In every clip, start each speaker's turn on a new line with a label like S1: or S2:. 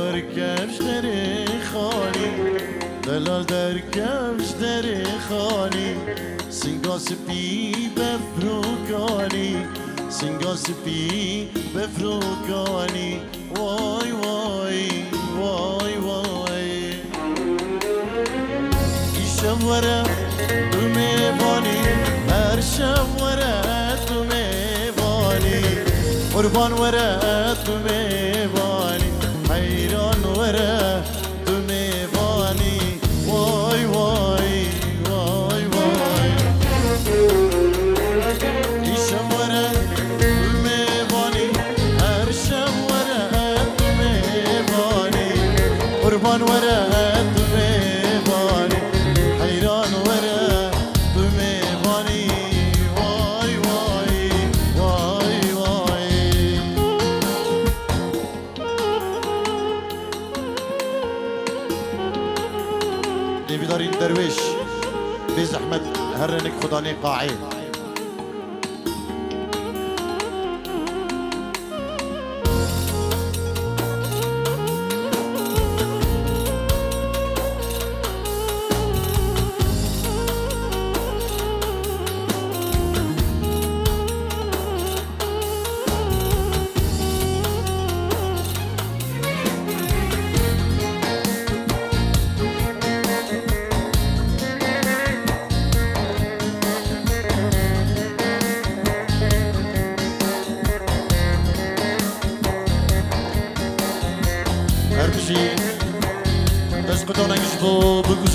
S1: دلار کفش دری خالی دلار در کفش دری خالی سینگاس بی بفروگانی سینگاس بفرو بفروگانی وای وای وای وای. ایشم وره تو میوانی. هر شم وره تو میوانی. قربان وره تو میوانی. yavere بزحمة أحمد هرنك خداني قاعين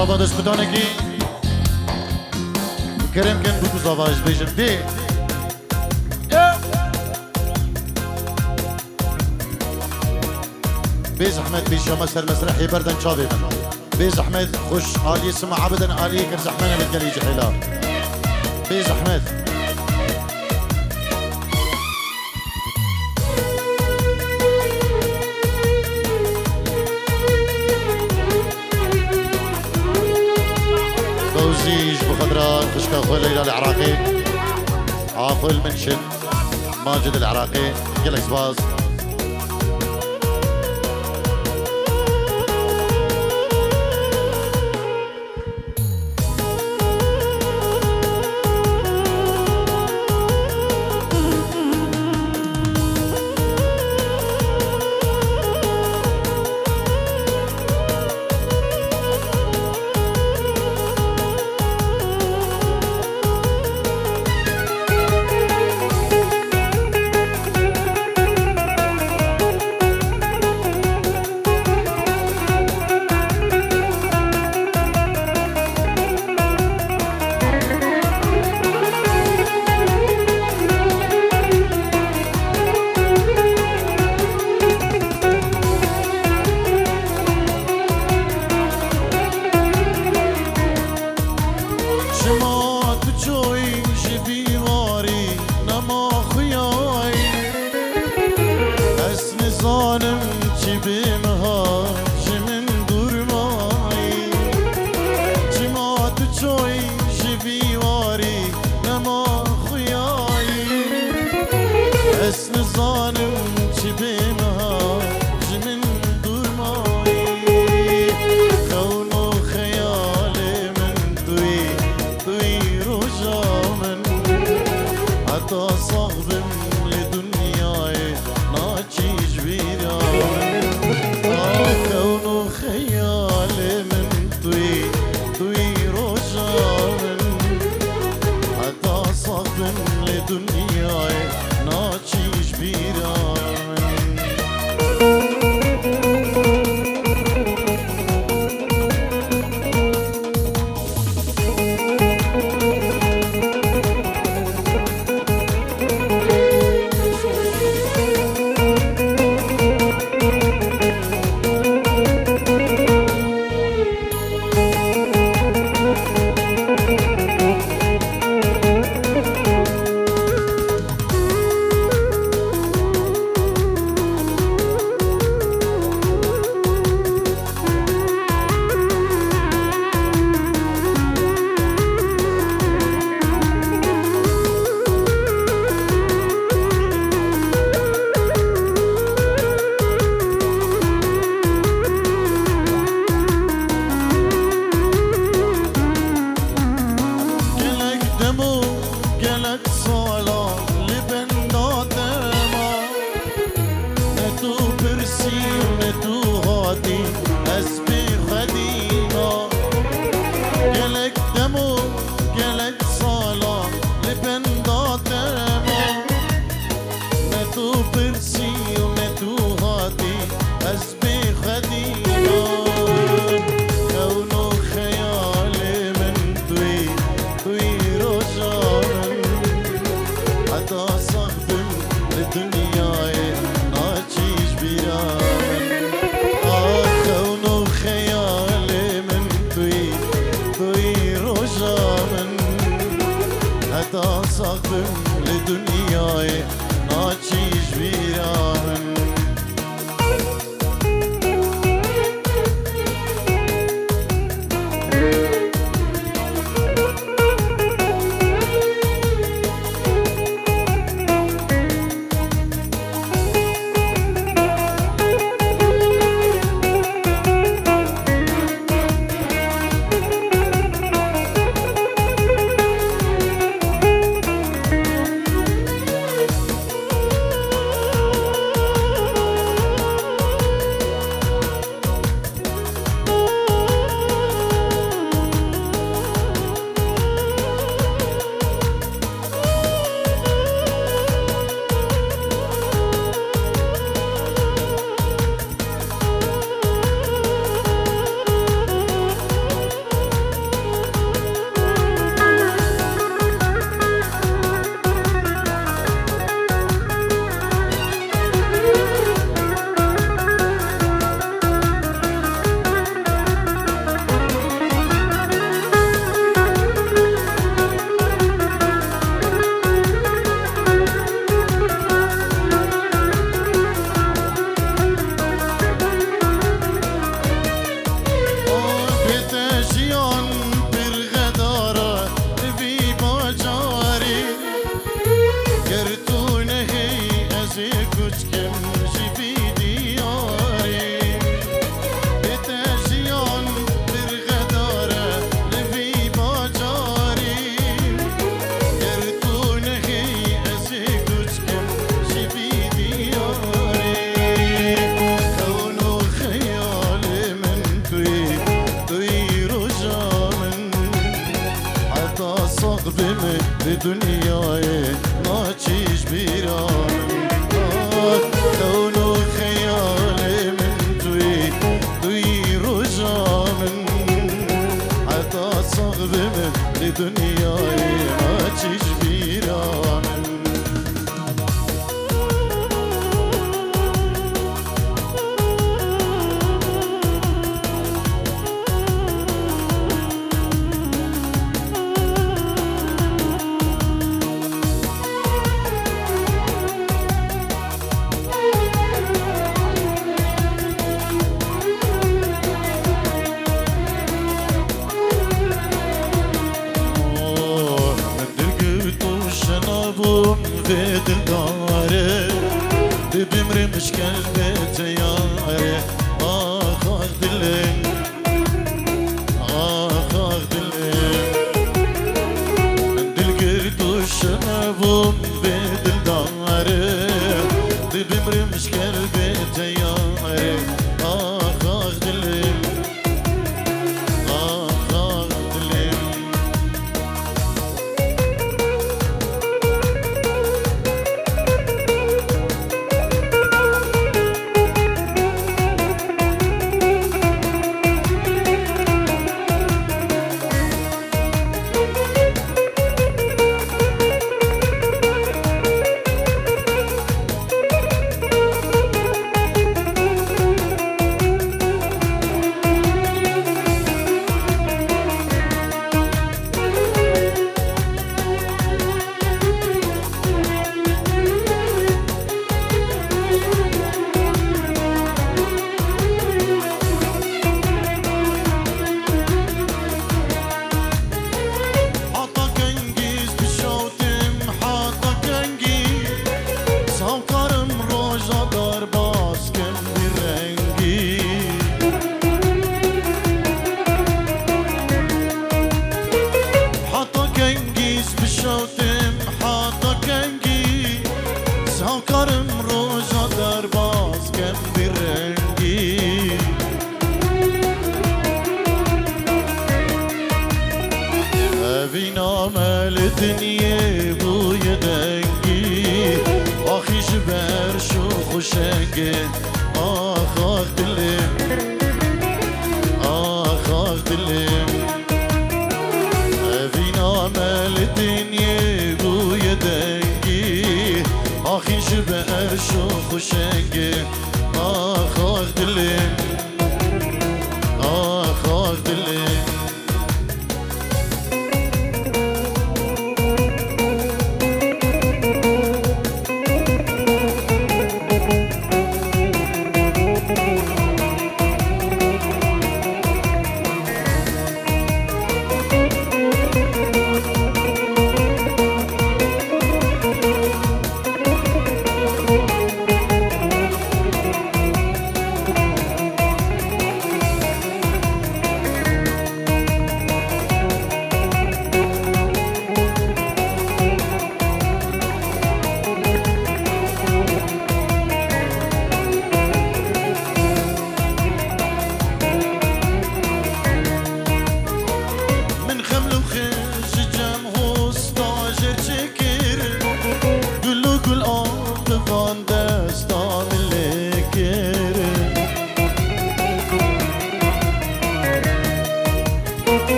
S1: زاوا دست بدانه کی کرم کن بگو زاوا اش بیشم دی بيز احمد بيجا مسر مسرحي بردن شاضي من بيز احمد خش آلي سمع عبدا آلي كرز احمد بالقليج حلا بيز خوي ليلى العراقي. عافو المنشن ماجد العراقي. قلك باز rahmet yare Ah ah dilim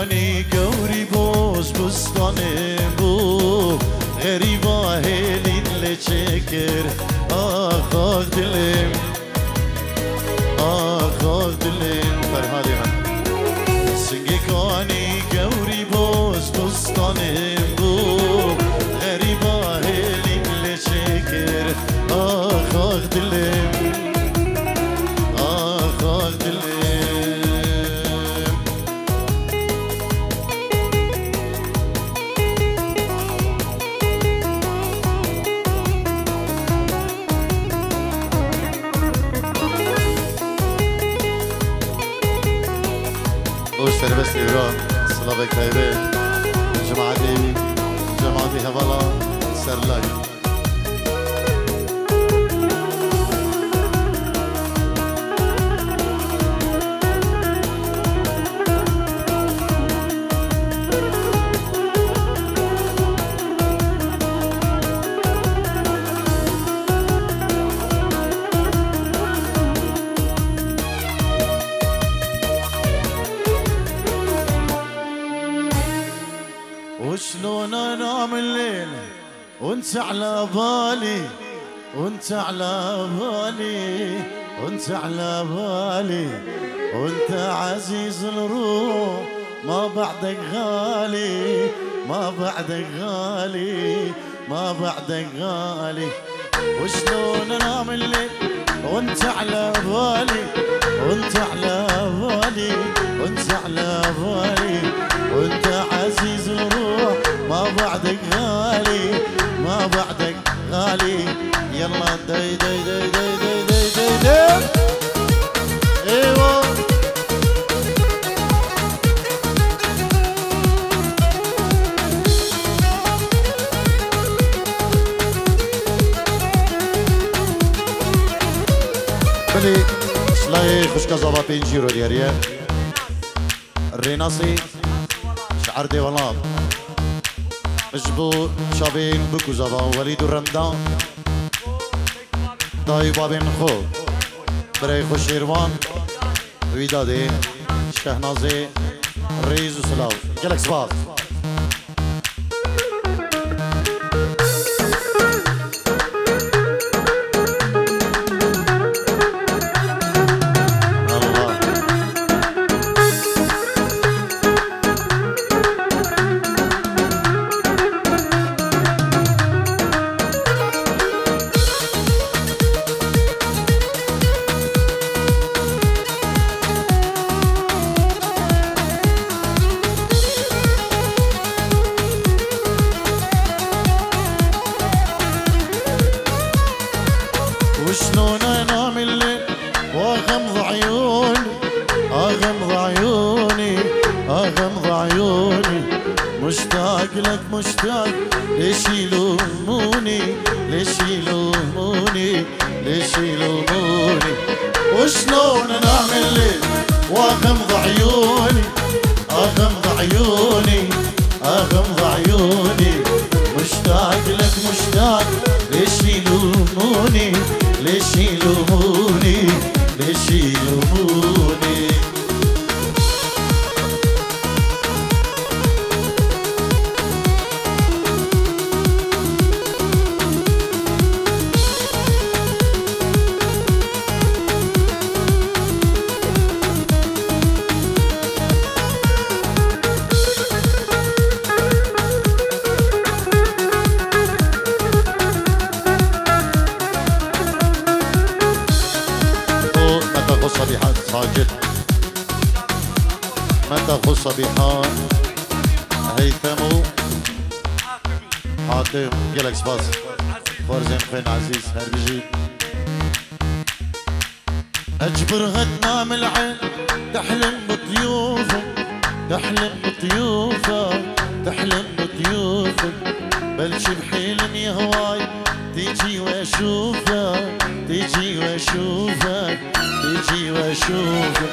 S1: جانی گوری بوز بستانه بو غریبا لیلچه کرد. وانت على بالي وانت على بالي وانت عزيز الروح. ما بعدك غالي ما بعدك غالي ما بعدك غالي. وشلون أنام الليل؟ وانت على بالي وانت على بالي وانت على بالي. وانت عزيز الروح. ما بعدك غالي ما بعدك غالي. يلا دي دي دي دي دي دي دي, دي. أيوه. بلي شلاي خوش كزاباتين جيرو دياريا الريناسي شعر دي والله مجبور شابين بكو زبا وليد الرمضان دای بابین خو. برای خوشیروان شیروان شهنازی ریز و سلاو گلک سپاس أغمض عيوني أغمض عيوني أغمض عيوني. مشتاق لك مشتاق ليش يلوموني؟ ليش يلوموني؟ ليش يلوموني؟ وشلون أنام الليل وأغمض عيوني؟ أغمض عيوني أغمض عيوني. مشتاق لك مشتاق ليش يلوموني؟ ليش يلوموني؟ Deixe o mundo صبيحان هيثم حاتم جالكس باس فرزين فين عزيز هربجي. أجبر غدنا من العين تحلم بطيوفه تحلم بطيوفه تحلم بطيوفه بلش بحلم يا هواي تيجي واشوفك تيجي واشوفك تيجي واشوفك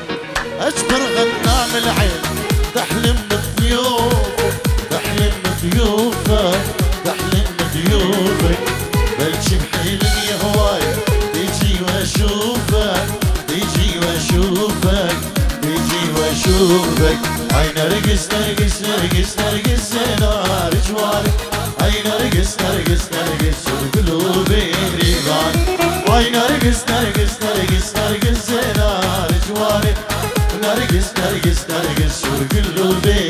S1: أجبر غدنا من العين. تحلم بضيوفك تحلم بضيوفك تحلم بضيوفك بلشي بحلمي هواي بيجي واشوفك بيجي واشوفك بيجي واشوفك. اي نرقص نرقص نرقص نرقص نار جوارك اي نرقص نرقص نرقص والقلوب ريبان. اي نرقص نرقص نرقص Brasil do bem.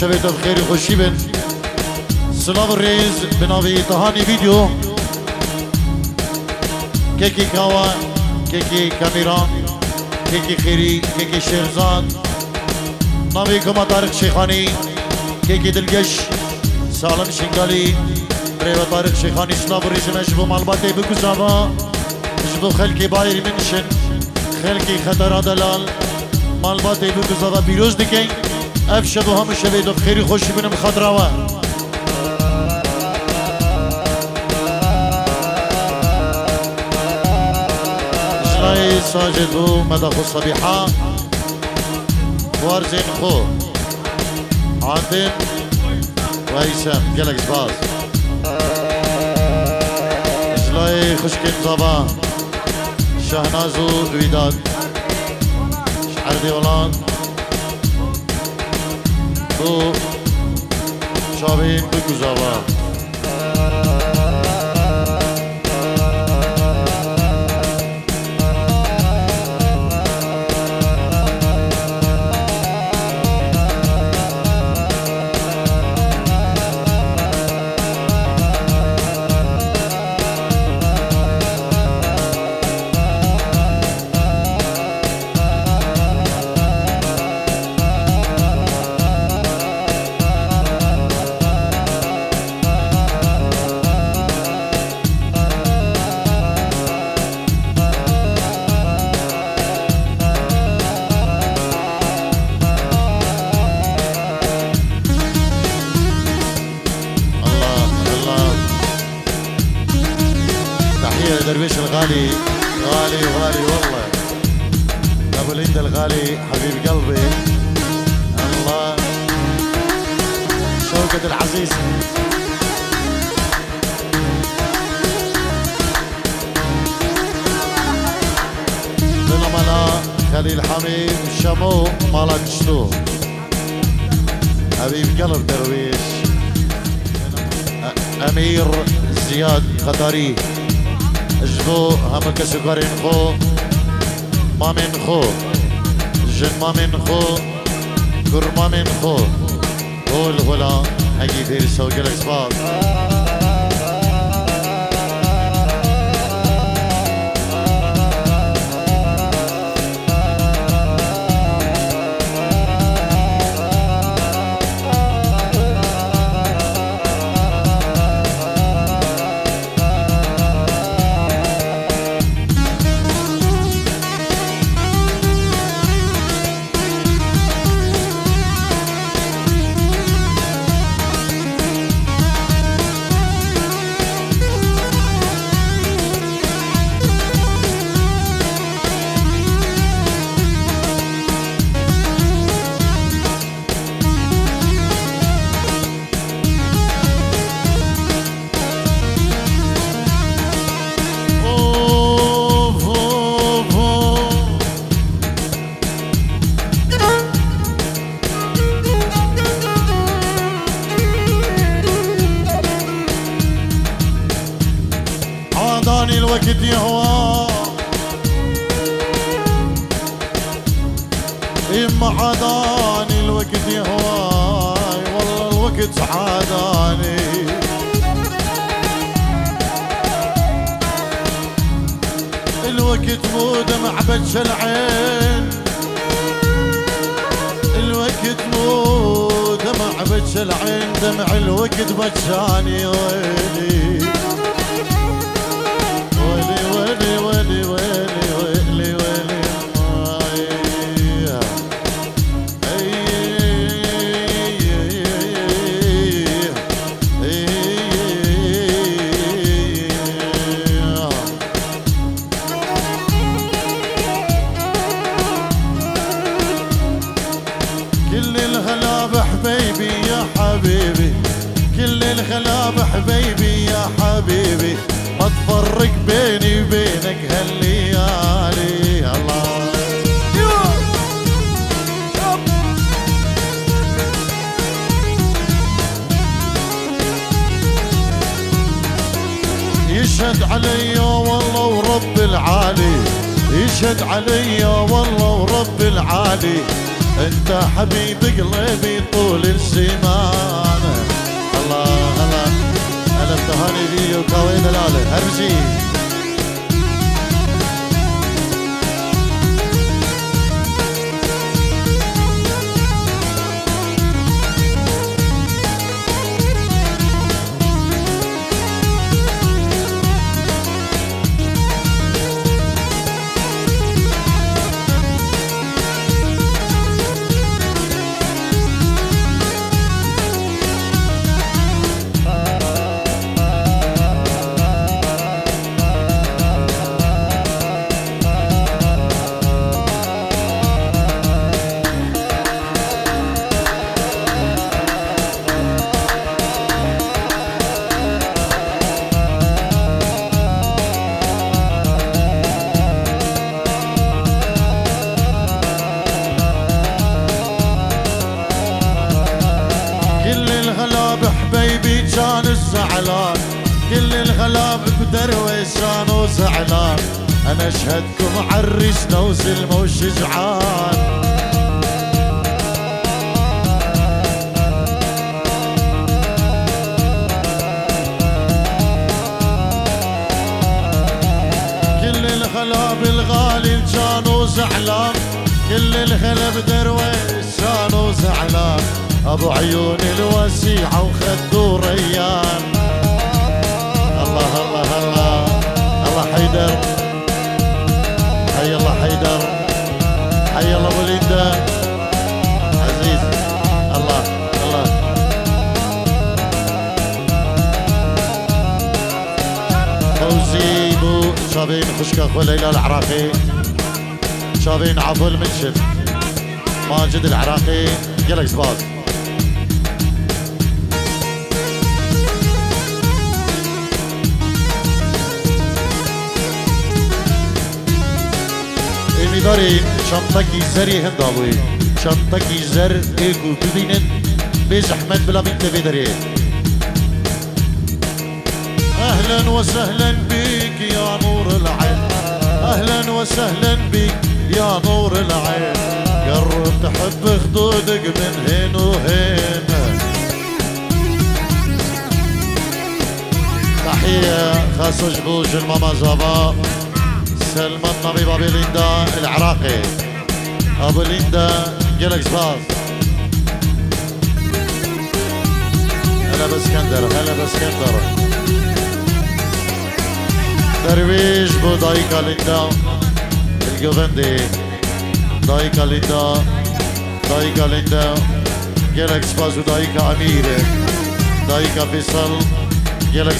S1: ابشب وهم الشباب بخير وخشي بن سلام الرئيس بناوي طهاني فيديو كيكي كاوا كيكي كاميرا كيكي خيري كيكي شيرزاد ناوي كما طارق شيخاني كيكي دلقش سالم شنقالي ريوة طارق شيخاني سلام الرئيس مجبو مالباتي بكزابا جبو خلقي باير منشن خلقي خطر دلال مالباتي بكزابا بيروز دكين اف شبو هم الشباب بخير خوشي بنم خضراوه شراي ساجد و مدخ الصبيحة وارزين خو. عاطم وهيثم قالك زباز جلاي خشكين زبا شهناز ووداد شعر ديولان بو شابين بكو زبا الله امير زياد قطري. جبو همك سكرين خو. مامين خو. جن مامين خو. كر مامين خو. قول غلا هجي دير سوق الاكسبات الوقت يهوى يما عداني الوقت يهواي والله الوقت عاداني الوقت مو دمع بج العين الوقت مو دمع بج العين دمع الوقت بجاني ويلي الغلاب حبيبي يا حبيبي ما تفرق بيني وبينك هالليالي الله يشهد علي والله ورب العالي يشهد علي والله ورب العالي. أنت حبيب قلبي طول الزمان. انا تهاني بي وكاوين الاله هرجي حيدر. حي الله أبو ليندا عزيز. الله الله. فوزي بو شابين خشكة خو ليلى العراقي. شابين عفو المنشف. ماجد العراقي. يلك سباز میداری شنطکی زری هنداوی شنطکی زر ایگو ببینن به زحمت بلا بنت بدری أهلا وسهلا بك يا نور العين أهلا وسهلا بك يا نور العين قرب تحب خدودك من هين وهين تحية خاصة جبوش الماما زابا سلمى النبي بابي ليندا العراقي. أبو ليندا جلك سباز هلا بإسكندر هلا بإسكندر. درويش بو دايكا ليندا. الجوفندي. دايكا ليندا. دايكا ليندا. جلك سباز ودايكا اميره دايكا فيصل. جلك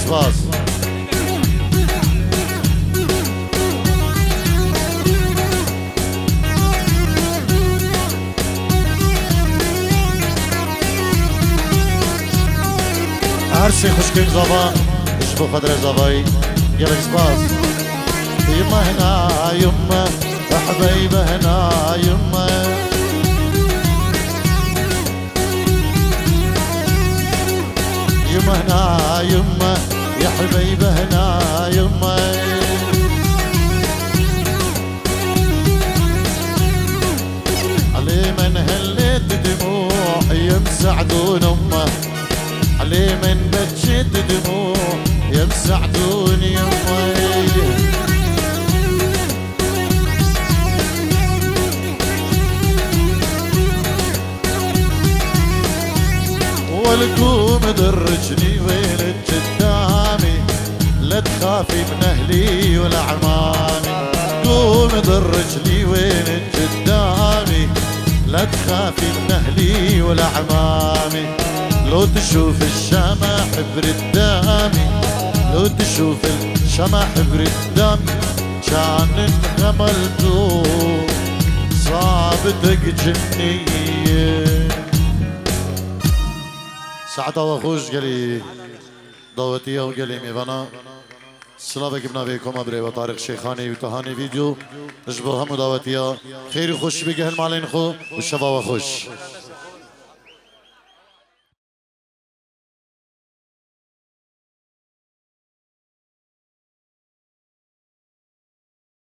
S1: هر سی خوشگل زبان اشبو خدر زبای يلك باز يما هنا يما حبيبه هنا یمه يما هنا يما يا حبيبه هنا يما علي من هلت دموع يمسعدون امه علي من بتشد دموع يا مسعدون يمه والقوم درجني وين قدامي لا تخافي من أهلي ولا عمامي. قوم درجني وين قدامي لا تخافي من أهلي ولا عمامي. لو تشوف الشمع بردامي لو تشوف الشمع بردامي كان انغملتو صابتك جنية. سعدا و خوش گلی دعوتی و گلی میوانا سلام بنا بكم بري وطارق شيخاني وتهاني فيديو. نجبو هم دعوتيا خير خوش بگهن مالين خو وشفا وخوش